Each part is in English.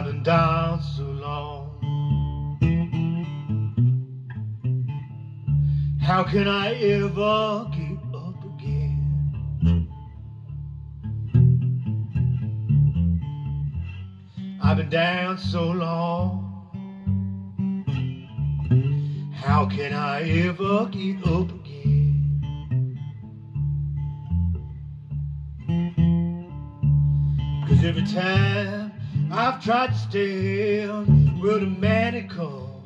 been down so long. How can I ever get up again? I've been down so long. How can I ever get up again? Cause every time I've tried to stay stand with a manacle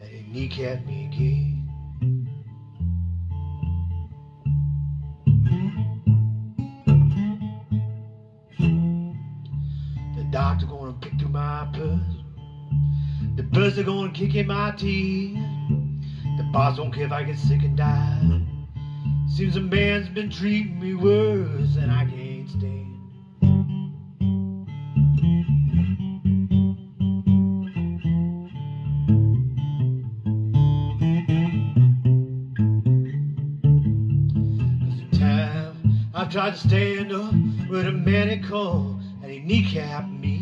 and it kneecapped me again. The doctor gonna pick through my pulse. The birds are gonna kick in my teeth. The boss don't care if I get sick and die. Seems a man's been treating me worse than I can't stand. Tried to stand up with a manacle and he kneecapped me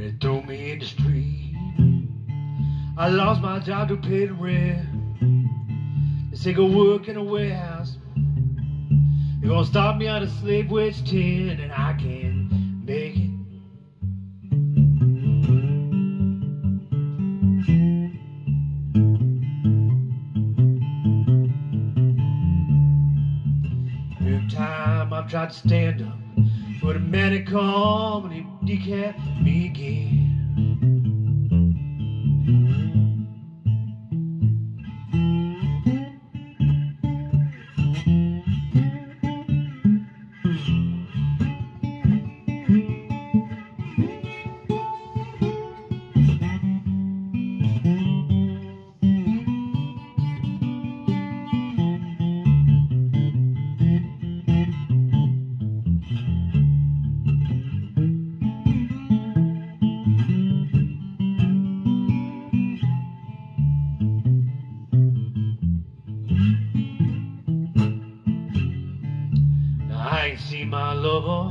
they threw me in the street. I lost my job to pay the rent. They say go work in a warehouse. They're gonna stop me on a slave wage ten, and I can't make it. Every time I've tried to stand up, but a man had come and he decapped me again. I ain't seen my lover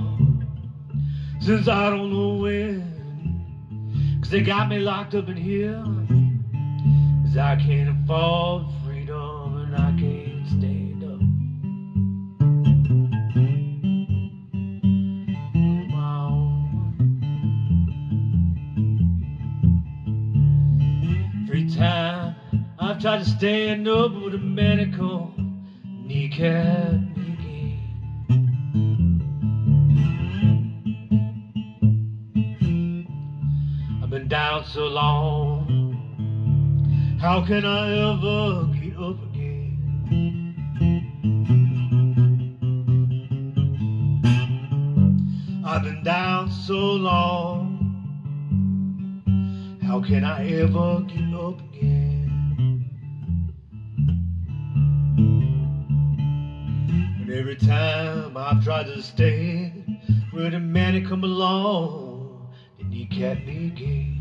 since I don't know when. Cause they got me locked up in here. Cause I can't afford freedom and I can't stand up. Every time I've tried to stand up with a manacle, kneecap So long. How can I ever get up again? I've been down so long. How can I ever get up again? And every time I've tried to stand, when a man come along, then he kept me again.